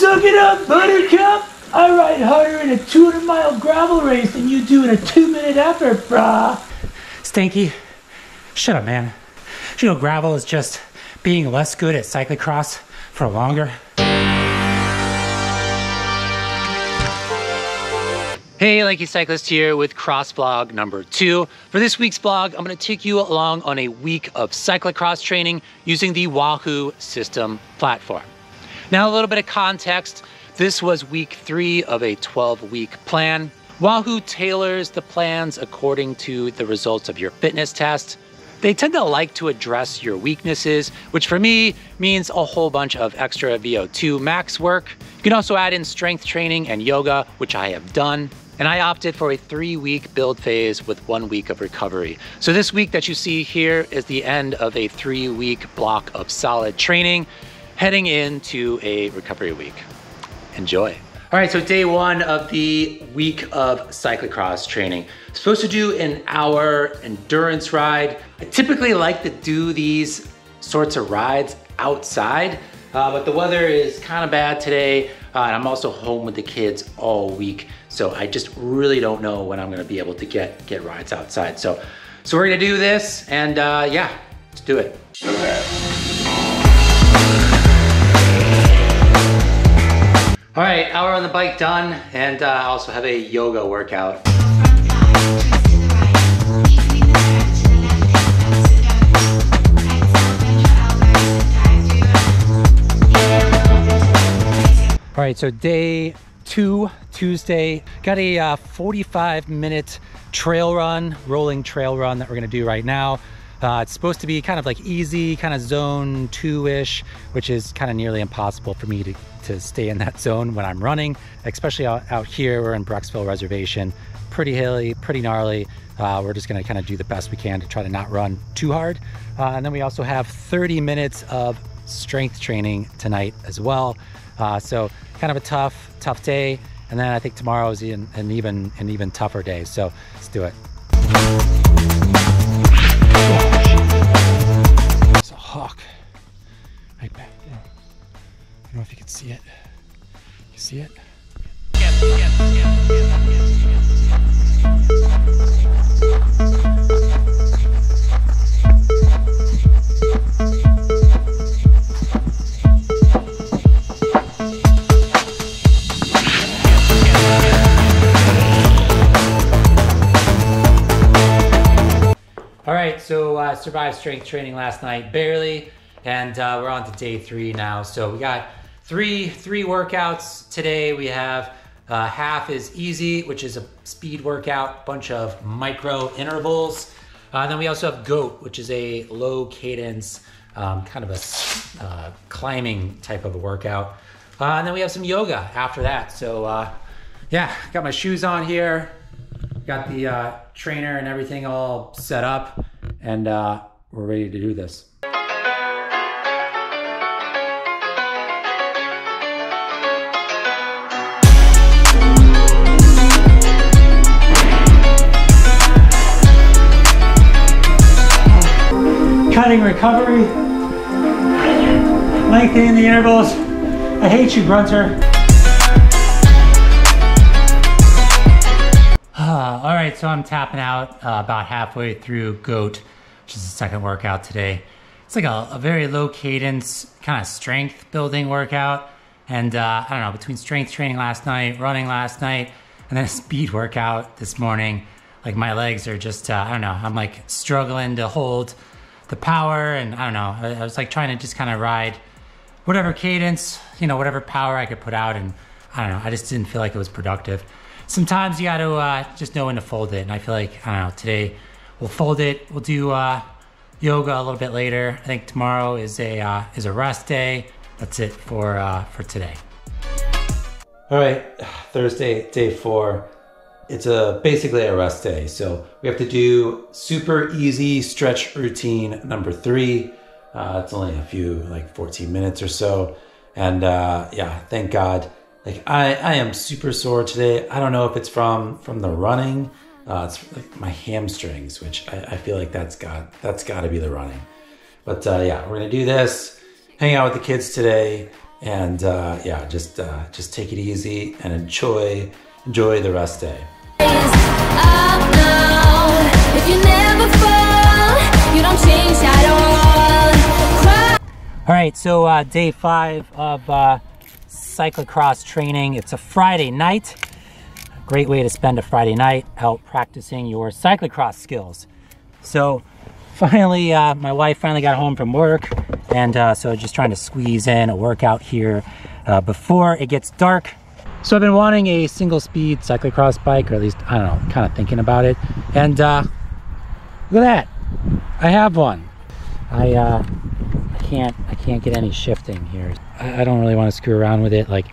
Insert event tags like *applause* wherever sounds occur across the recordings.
Suck it up, Buttercup! I ride harder in a 200 mile gravel race than you do in a two minute effort, brah. Stanky, shut up, man. You know, gravel is just being less good at cyclocross for longer. Hey, Lanky Cyclist here with Cross Vlog number two. For this week's vlog, I'm gonna take you along on a week of cyclocross training using the Wahoo Systm platform. Now, a little bit of context. This was week three of a 12 week plan. Wahoo tailors the plans according to the results of your fitness test. They tend to like to address your weaknesses, which for me means a whole bunch of extra VO2 max work. You can also add in strength training and yoga, which I have done. And I opted for a three week build phase with one week of recovery. So this week that you see here is the end of a three week block of solid training, heading into a recovery week. Enjoy. All right, so day one of the week of cyclocross training. Supposed to do an hour endurance ride. I typically like to do these sorts of rides outside, uh, but the weather is kind of bad today, uh, and I'm also home with the kids all week, so I just really don't know when I'm gonna be able to get, get rides outside. So, so we're gonna do this, and uh, yeah, let's do it. All right, hour on the bike done, and uh, I also have a yoga workout. All right, so day two, Tuesday, got a uh, 45 minute trail run, rolling trail run that we're gonna do right now. Uh, it's supposed to be kind of like easy, kind of zone two-ish, which is kind of nearly impossible for me to, to stay in that *laughs* zone when I'm running, especially out, out here, we're in Brecksville Reservation, pretty hilly, pretty gnarly. Uh, we're just gonna kind of do the best we can to try to not run too hard. Uh, and then we also have 30 minutes of strength training tonight as well. Uh, so kind of a tough, tough day. And then I think tomorrow is an, an even an even tougher day. So let's do it. If you can see it. You see it? All right, so uh, survived strength training last night, barely, and uh, we're on to day three now. So we got three three workouts today. We have uh, half is easy, which is a speed workout, bunch of micro intervals. Uh, then we also have goat, which is a low cadence, um, kind of a uh, climbing type of a workout. Uh, and then we have some yoga after that. So uh, yeah, got my shoes on here, got the uh, trainer and everything all set up, and we're ready to do this. Cutting recovery, lengthening the intervals. I hate you, Grunter. Uh, *sighs* all right, so I'm tapping out uh, about halfway through GOAT, which is the second workout today. It's like a, a very low cadence, kind of strength building workout. And uh, I don't know, between strength training last night, running last night, and then a *laughs* speed workout this morning, like my legs are just, uh, I don't know, I'm like struggling to hold the power. And I don't know, I, I was like trying to just kind of ride whatever cadence, you know, whatever power I could put out. And I don't know, I just didn't feel like it was productive sometimes you got to uh, just know when to fold it. And I feel like, I don't know, today we'll fold it. We'll do uh, yoga a little bit later. I think tomorrow is a, uh, is a rest day. That's it for, uh, for today. All right, Thursday, day four. It's a basically a rest day. So we have to do super easy stretch routine number three. Uh, it's only a few, like 14 minutes or so. And uh, yeah, thank God like I, I am super sore today. I don't know if it's from from the running. Uh, it's like my hamstrings, which I, I feel like that's got that's got to be the running. But uh, yeah, we're gonna do this. Hang out with the kids today. And uh, yeah, just uh, just take it easy and enjoy enjoy the rest day. All. Right, so uh, day five of uh, cyclocross training. It's a Friday night. Great way to spend a Friday night out practicing your cyclocross skills. So finally, uh, my wife finally got home from work, and uh, so just trying to squeeze in a workout here uh, before it gets dark. So I've been wanting a single speed cyclocross bike, or at least, I don't know, kind of thinking about it. And uh, look at that, I have one. I, uh, I can't, I can't get any shifting here. I, I don't really want to screw around with it. Like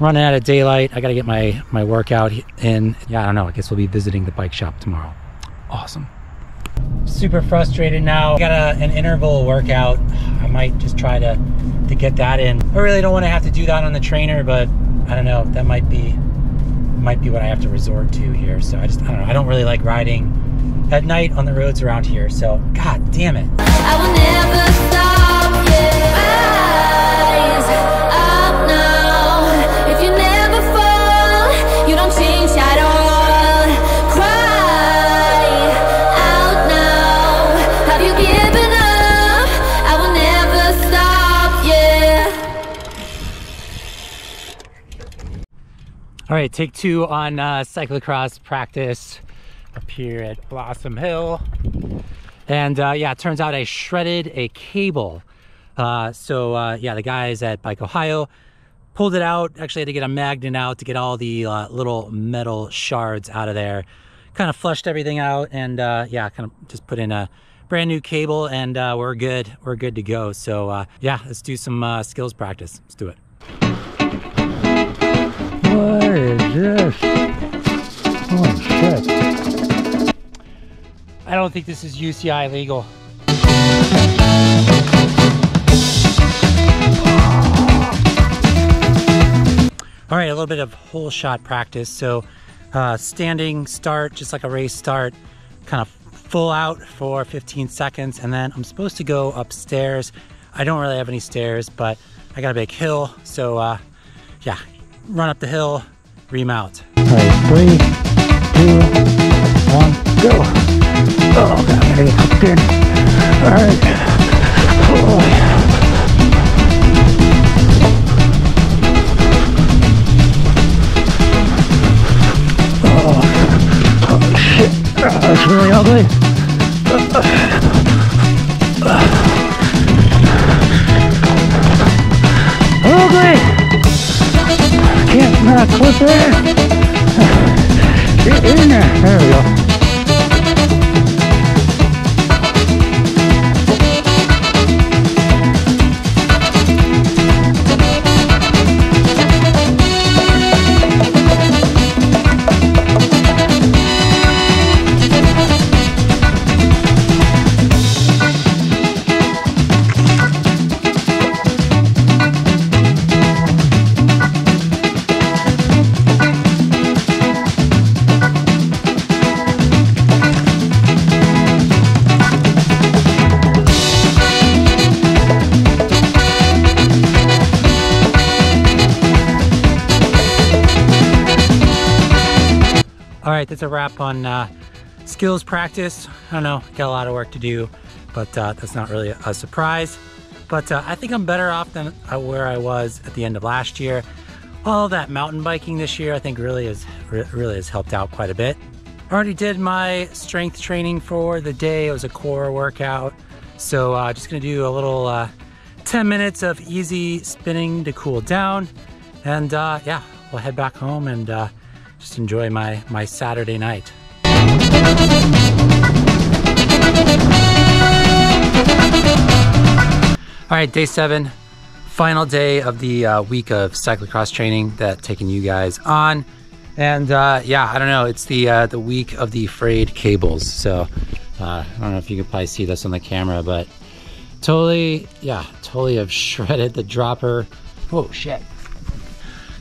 running out of daylight, I got to get my, my workout in. Yeah, I don't know. I guess we'll be visiting the bike shop tomorrow. Awesome super frustrated now. Got a, an interval workout. I might just try to to get that in. I really don't want to have to do that on the trainer, but I don't know. That might be might be what I have to resort to here. So I just I don't know. I don't really like riding at night on the roads around here. So god damn it. I All right, take two on uh, cyclocross practice up here at Blossom Hill. And uh, yeah, it turns out I shredded a cable. Uh, so uh, yeah, the guys at Bike Ohio pulled it out. Actually, had to get a magnet out to get all the uh, little metal shards out of there. Kind of flushed everything out, and uh, yeah, kind of just put in a brand new cable, and we're good. We're good to go. So yeah, let's do some skills practice. Let's do it. This? Holy shit. I don't think this is UCI legal. All right, a little bit of whole shot practice. So, uh, standing start, just like a race start, kind of full out for 15 seconds, and then I'm supposed to go upstairs. I don't really have any stairs, but I got a big hill, so uh, yeah, run up the hill, remount. All right, three, two, one, go. Oh, God, I'm gonna get hooked. All right. Oh, oh, shit. Oh, that's really ugly. Ugly. Clip. Get in there. There we go. All right, that's a wrap on uh, skills practice. I don't know, got a lot of work to do, but uh, that's not really a surprise. But uh, I think I'm better off than uh, where I was at the end of last year. All that mountain biking this year, I think, really has really has helped out quite a bit. I already did my strength training for the day. It was a core workout, so uh, just gonna do a little uh, 10 minutes of easy spinning to cool down, and uh, yeah, we'll head back home and uh, just enjoy my my Saturday night. All right, day seven, final day of the uh, week of cyclocross training that taking you guys on, and uh, yeah, I don't know, it's the uh, the week of the frayed cables. So uh, I don't know if you can probably see this on the camera, but totally, yeah, totally have *laughs* shredded the dropper. Oh shit!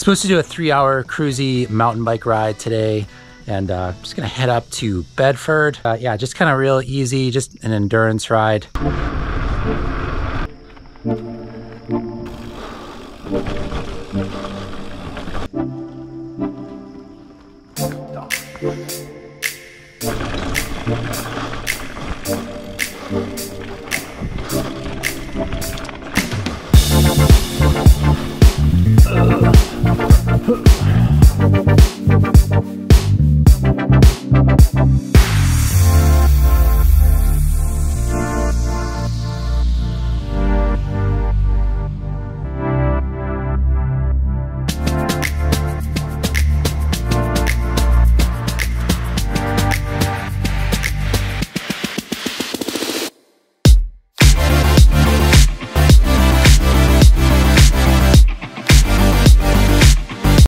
Supposed to do a three hour cruisy mountain bike ride today and uh, just gonna head up to Bedford. Uh, yeah, just kind of real easy, just an endurance ride.